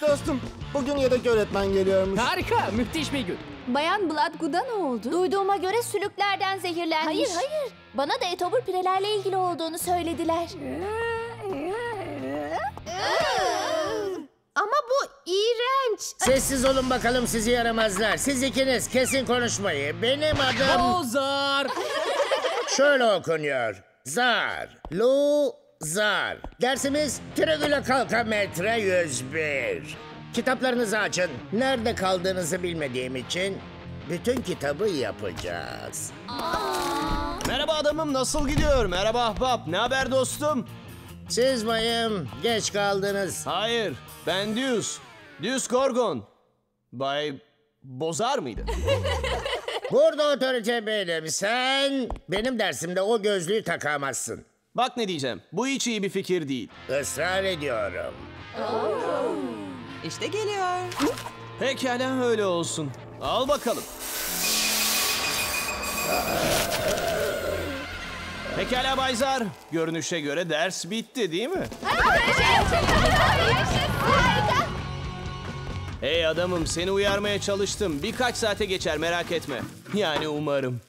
Dostum, bugün yedek öğretmen geliyormuş. Harika, müthiş bir gün. Bayan Bloodgood'a ne oldu? Duyduğuma göre sülüklerden zehirlenmiş. Hayır hayır. Bana da etobur pirelerle ilgili olduğunu söylediler. Sessiz olun bakalım sizi yaramazlar. Siz ikiniz kesin konuşmayı. Benim adım Ozar. şöyle okunuyor. Zar. Lu zar. Dersimiz Trigula kalka metre 101. Kitaplarınızı açın. Nerede kaldığınızı bilmediğim için bütün kitabı yapacağız. Merhaba adamım, nasıl gidiyor? Merhaba ahbap, ne haber dostum? Siz bayım geç kaldınız. Hayır, ben Düz. Düz Gorgon. Bay Bozar mıydı? Burada otorite benim. Sen benim dersimde o gözlüğü takamazsın. Bak ne diyeceğim, bu hiç iyi bir fikir değil. Israr ediyorum. İşte geliyor. Pekala öyle olsun. Al bakalım. Pekala Bayzar. Görünüşe göre ders bitti değil mi? Hey adamım seni uyarmaya çalıştım. Birkaç saate geçer merak etme. Yani umarım.